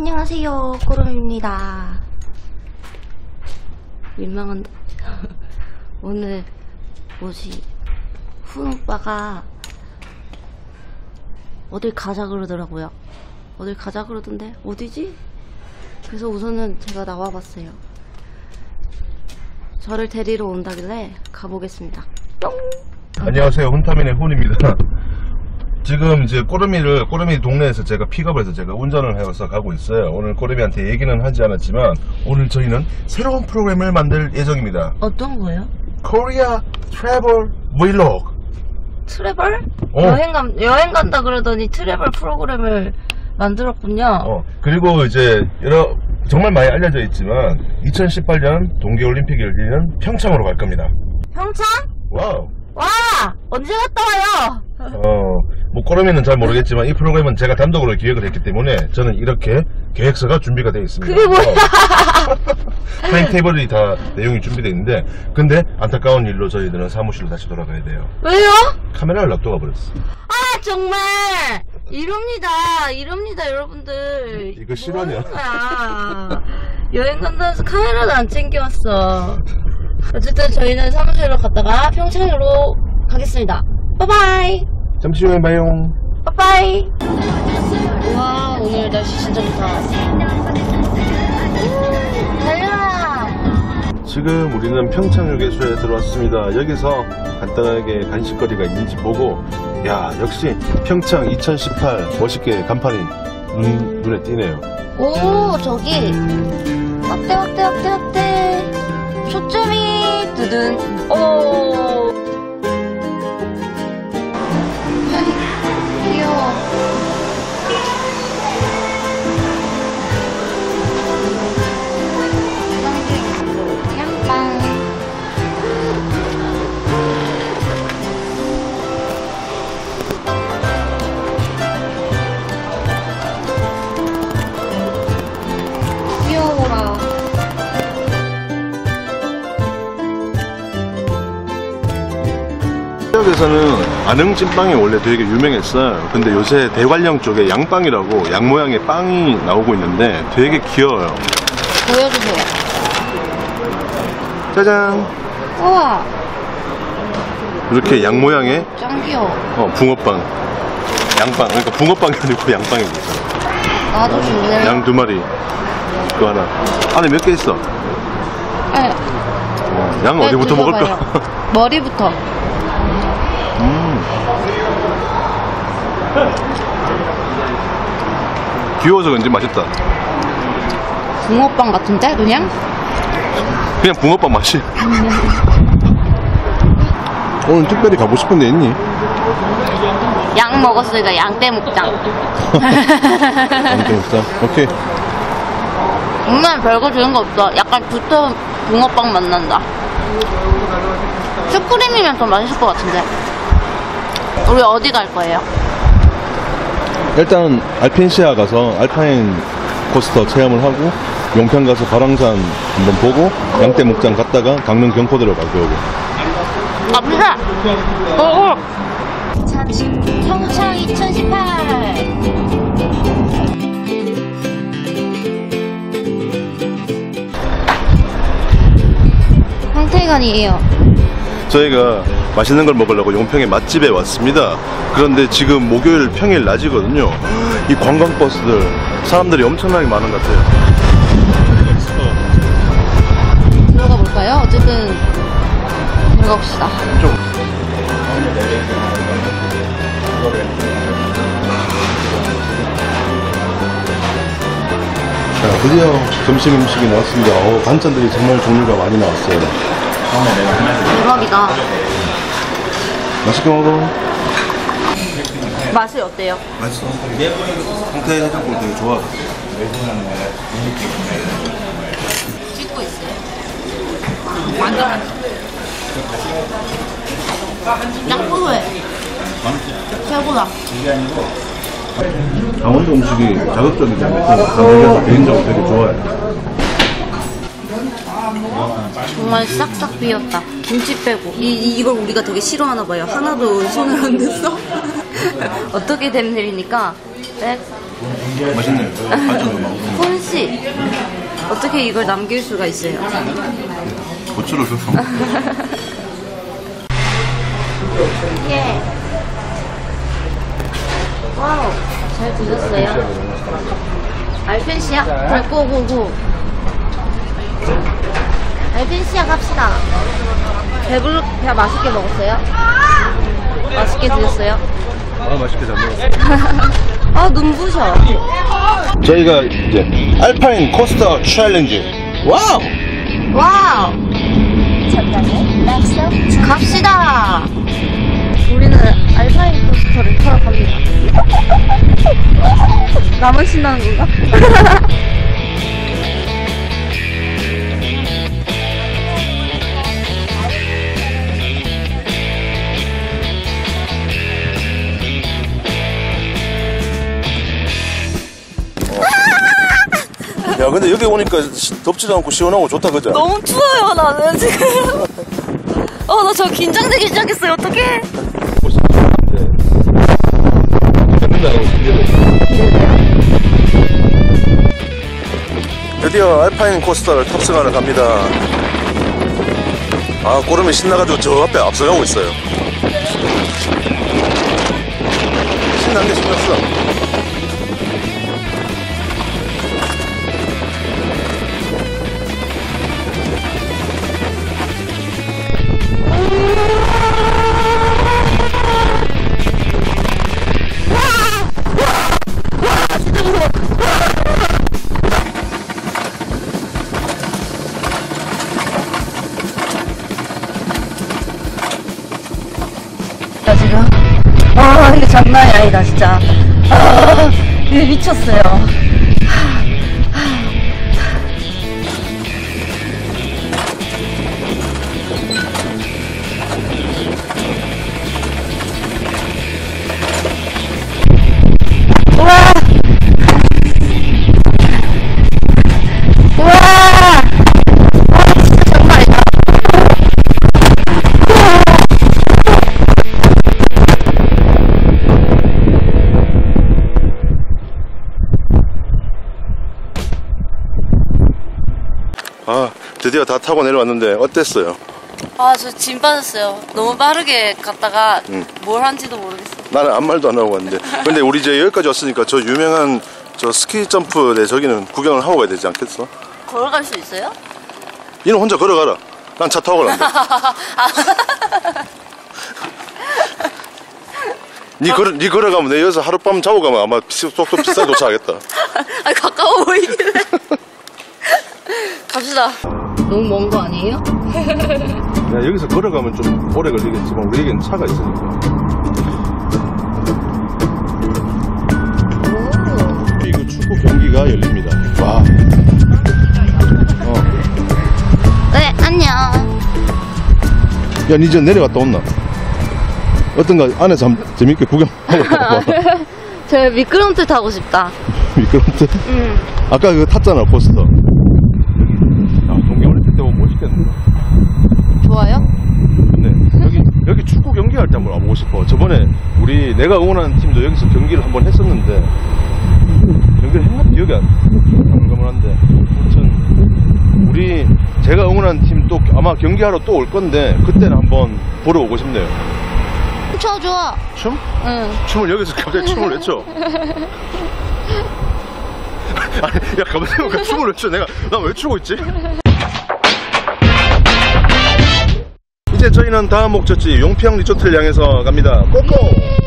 안녕하세요, 꼬름입니다. 민망한다. 오늘 뭐지? 훈 오빠가 어딜 가자 그러더라고요. 어딜 가자 그러던데 어디지? 그래서 우선은 제가 나와봤어요. 저를 데리러 온다길래 가보겠습니다. 뿅! 안녕하세요. 혼타민의 혼입니다. 지금 이제 꼬르미를 꼬르미 동네에서 제가 픽업을 해서 제가 운전을 해서 가고 있어요. 오늘 꼬르미한테 얘기는 하지 않았지만 오늘 저희는 새로운 프로그램을 만들 예정입니다. 어떤 거요? Korea Travel Vlog. Travel? 어. 여행 간 여행 간다 그러더니 travel 프로그램을 만들었군요. 어, 그리고 이제 여러 정말 많이 알려져 있지만 2018년 동계올림픽이 열리는 평창으로 갈 겁니다. 평창? Wow. 와! 언제 갔다 와요? 어, 뭐 꼬르미는 잘 모르겠지만 이 프로그램은 제가 단독으로 기획을 했기 때문에 저는 이렇게 계획서가 준비가 되어 있습니다. 그게 뭐야? 타임 테이블이 다 내용이 준비되어 있는데 근데 안타까운 일로 저희들은 사무실로 다시 돌아가야 돼요. 왜요? 카메라를 놔두어 버렸어. 아 정말 이럽니다 이럽니다 여러분들 이거 실화냐? 뭐? 여행 간다면서 카메라도 안 챙겨왔어 어쨌든 저희는 사무실로 갔다가 평창으로 가겠습니다 빠바이 잠시 후에 봐요. 빠바이. 우와 오늘 날씨 진짜 좋다. 우, 달려라. 지금 우리는 평창 휴게소에 들어왔습니다. 여기서 간단하게 간식거리가 있는지 보고 야 역시 평창 2018 멋있게 간판이 눈, 눈에 띄네요. 오 저기. 확대 확대 확대 확대. 초점이 두둔. 오 지역에서는 안흥찐빵이 원래 되게 유명했어요. 근데 요새 대관령 쪽에 양빵이라고 양 모양의 빵이 나오고 있는데 되게 귀여워요. 보여주세요 짜잔! 우와 이렇게 양 모양의 짱 귀여워 어, 붕어빵. 양빵. 그러니까 붕어빵이 아니고 양빵입니다. 나도 줄래 양 두 마리. 그거 하나. 안에 몇 개 있어? 네, 어, 양 네, 어디부터 먹을까? 드셔봐요. 머리부터 음. 귀여워서 그런지 맛있다. 붕어빵 같은데 그냥? 그냥 붕어빵 맛이. 오늘 특별히 가고 싶은 데 있니? 양 먹었으니까 양떼 먹장 안돼 없어. 오케이. 정말 별거 주는 거 없어 약간 두터운 붕어빵 맛 난다 슈크림이면 더 맛있을 것 같은데 우리 어디 갈 거예요? 일단 알펜시아 가서 알파인 코스터 체험을 하고 용평 가서 가랑산 한번 보고 양떼 목장 갔다가 강릉 경포대로 가져오고. 갑시다 고고 평창 2018 황태관이에요 저희가 맛있는 걸 먹으려고 용평의 맛집에 왔습니다. 그런데 지금 목요일 평일 낮이거든요. 이 관광버스들 사람들이 엄청나게 많은 것 같아요. 들어가 볼까요? 어쨌든 들어가 봅시다 좀 자, 드디어 점심 음식이 나왔습니다. 어, 반찬들이 정말 종류가 많이 나왔어요. 대박이다 맛있게 먹어. 맛이 어때요? 맛있어. 황태 해장국 되게 좋아. 찍고 있어요 완전 짱구해 최고다 강원도 음식이 자극적이지 않고 저는 개인적으로 되게 좋아해요. 정말 싹싹 비었다. 김치 빼고. 이, 이걸 우리가 되게 싫어하나 봐요. 하나도 손을 안 댔어? 어떻게 된 일이니까 백 맛있네. 발전도 많고. 손씨 어떻게 이걸 남길 수가 있어요? 고추를 줘서. 예. Wow, 잘 드셨어요? 알펜시아? Go go go go. 알펜시아 갑시다. 배불러, 배 맛있게 먹었어요? 맛있게 드셨어요? 아, 맛있게 잘 먹었어. 아, 눈부셔. 저희가 이제 Alpine Coaster challenge. Wow! Wow! 갑시다! 우리는 알파인 코스터를 타러 갑니다. 나만 신나는 건가? 여기 오니까 시- 덥지도 않고 시원하고 좋다, 그죠? 너무 추워요, 나는 지금. 어, 나 저 긴장되기 시작했어요. 어떡해? 드디어 알파인 코스터를 탑승하러 갑니다. 아, 꼬름이 신나가지고 저 앞에 앞서가고 있어요. 신난 게 신났어. 아, 이거 장난이 아니다, 진짜. 아, 미쳤어요. 아, 드디어 다 타고 내려왔는데 어땠어요? 아, 저 짐 빠졌어요. 너무 빠르게 갔다가 응. 뭘 한지도 모르겠어요. 나는 아무 말도 안 하고 왔는데. 근데 우리 이제 여기까지 왔으니까 저 유명한 저 스키 점프 내 저기는 구경을 하고 가야 되지 않겠어? 걸어갈 수 있어요? 니는 혼자 걸어가라. 난 차 타고 가란다. 니 걸어, 니 걸어가면 내 여기서 하룻밤 자고 가면 아마 비- 속도 비싸게 도착하겠다. 아, 가까워 보이길래. 갑시다. 너무 먼 거 아니에요? 야, 여기서 걸어가면 좀 오래 걸리겠지만 우리에겐 차가 있으니까. 이거 축구 경기가 열립니다. 와. 어. 네, 안녕. 야, 니저 내려갔다 온나? 어떤가 안에서 한번 재밌게 구경하고 봐. 저 미끄럼틀 타고 싶다. 미끄럼틀. 응. 아까 그거 탔잖아, 포스터. 야, 동계 어렸을 때 보면 멋있겠는데. 좋아요? 근데 여기, 여기 축구 경기할 때 한번 와보고 싶어. 저번에 우리 내가 응원하는 팀도 여기서 경기를 한번 했었는데, 경기를 했나? 기억이 안, 가물가물한데. 아무튼, 우리, 제가 응원하는 팀 또 아마 경기하러 또 올 건데, 그때는 한번 보러 오고 싶네요. 춤춰줘. 춤? 응. 춤을 여기서 갑자기 춤을 왜 춰? 아니, 야, 갑자기 왜 춤을 왜 춰? 내가, 나 왜 추고 있지? 이제 저희는 다음 목적지 용평 리조트를 향해서 갑니다. 고고!